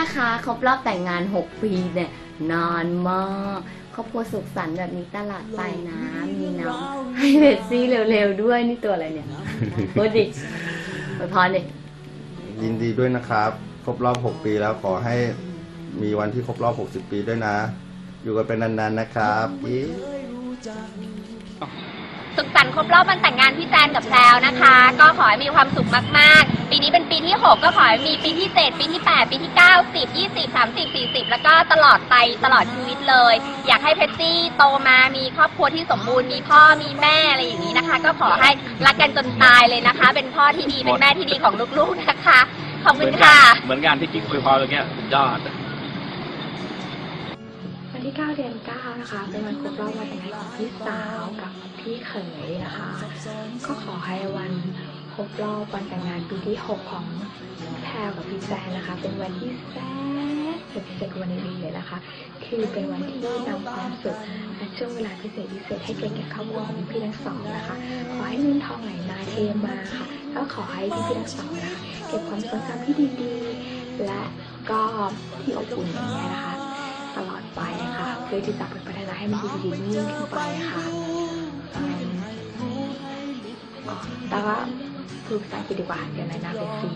ด้วยนะคะครบรอบแต่งงาน 6 ปีเนี่ยนานมากครอบครัวสุขสันต์แบบนี้ตลอดไปนะมีน้ำให้เบสซี่เร็วๆด้วยนี่ตัวอะไรเนี่ยพูดดิไปพรดิยินดีด้วยนะครับ ครบรอบ 6 ปีแล้วขอให้มีวันที่ครบรอบ 60 ปีด้วยนะ อยู่กันเป็นนานๆนะครับอีสุขสันต์ครบรอบวันแต่งงานพี่แจนกับแพลวนะคะ ก็ขอให้มีความสุขมากๆ ปีนี้เป็นปีที่ 6 ก็ขอให้มีปีที่ 7 ปีที่ 8 ปีที่ 9 10 20 30 40 แล้วก็ตลอดไปตลอดชีวิตเลย อยากให้เพชรซี่โตมามีครอบครัวที่สมบูรณ์มีพ่อมีแม่อะไรอย่างนี้นะคะ ก็ขอให้รักกันจนตายเลยนะคะ เป็นพ่อที่ดีเป็นแม่ที่ดีของลูกๆนะคะ ขอบเหคุมืณนกัค่ะเหมือนงานที่กิ๊กคุยพอตรงเนี้ยสุดยอด วันที่ 9 เดือน 9 นะคะ เป็นวันครบรอบวันแต่งงานของพี่สาวกับพี่เขยนะคะ ก็ขอให้วันค รบรอบวันแต่งงานปีที่ 6 ของแพรกับพี่แจนนะคะ เป็นวันที่แซ่บพิเศษวันนี้เลยนะคะ คือเป็นวันที่นำความสุขและช่วงเวลาพิเศษพิเศษให้เก่แก่ครอบครัวของพี่ทั้งสองนะคะ ขอให้เงินทองไหลมาเทมาค่ะ แล้วขอให้พี่ทั้งสองนะคะเก็บความทรงจำที่ดีๆ และก็ที่อบอุ่นอย่างนี้นะคะ ตลอดไปนะคะเพื่อที่จะไปพัฒนาให้มันดีๆยิ่งขึ้นไปค่ะแต่ว่า พูดภาษาอังกฤษดีกว่าเดี๋ยวไหนนะเป็นซี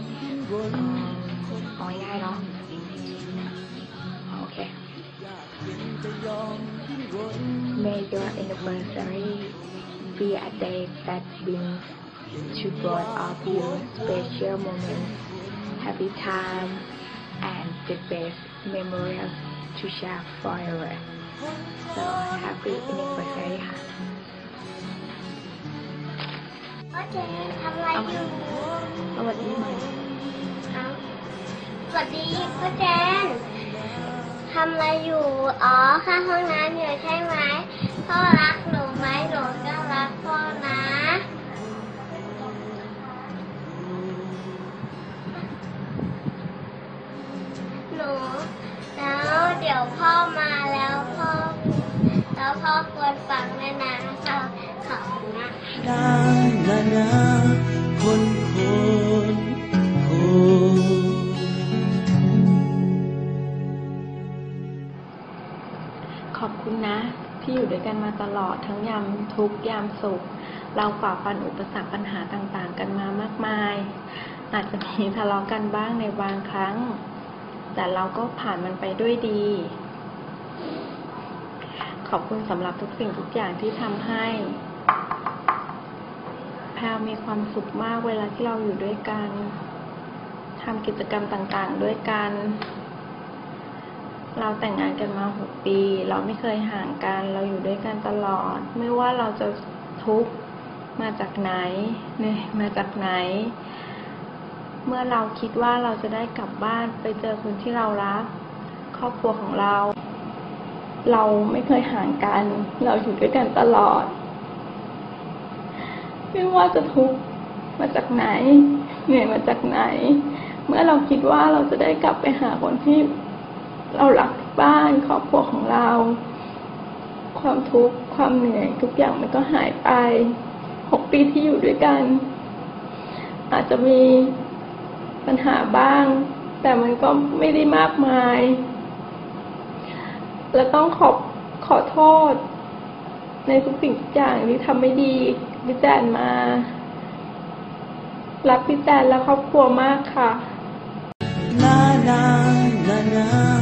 อืมเอาง่ายๆเนาะโอเค May your anniversary be a day that brings to both of you special moments, happy time, and the best memories to share forever. So happy anniversary เจนทำอะไรอยู่สวัสดีใหม่ครับสวัสดีพ่อเจนทำอะไรอยู่ อ๋อเข้าห้องน้ำอยู่ใช่ไหมพ่อรักหนูไหมหนูก็รักพ่อนะหนูแล้วเดี๋ยวพ่อมาแล้วพ่อแล้วพ่อควรฟังด้วยนะพ่อขอบคุณนะ นาคนคนคนขอบคุณนะ ที่อยู่ด้วยกันมาตลอดทั้งยามทุกยามสุข เราฝ่าฟันอุปสรรคปัญหาต่างๆ กันมามากมาย อาจจะมีทะเลาะกันบ้างในบางครั้ง แต่เราก็ผ่านมันไปด้วยดี ขอบคุณสำหรับทุกสิ่งทุกอย่างที่ทำให้ แพลวมีความสุขมากเวลาที่เราอยู่ด้วยกันทำกิจกรรมต่างๆ ด้วยกัน เราแต่งงานกันมาหกปี เราไม่เคยห่างกัน เราอยู่ด้วยกันตลอด ไม่ว่าเราจะทุกข์มาจากไหนเหนื่อยมาจากไหน เมื่อเราคิดว่าเราจะได้กลับบ้านไปเจอคนที่เรารัก ครอบครัวของเรา เราไม่เคยห่างกัน เราอยู่ด้วยกันตลอด ไม่ว่าจะทุกข์มาจากไหน เหนื่อยมาจากไหน เมื่อเราคิดว่าเราจะได้กลับไปหาคนที่เรารักที่บ้านครอบครัวของเรา ความทุกข์ความเหนื่อยทุกอย่างมันก็หายไปหกปีที่อยู่ด้วยกัน อาจจะมีปัญหาบ้าง แต่มันก็ไม่ได้มากมาย และต้องขอบขอโทษ ในทุกสิ่งทุกอย่างที่ทำไม่ดี พี่แตนมา รักพี่แตนและครอบครัวมากค่ะนานานานา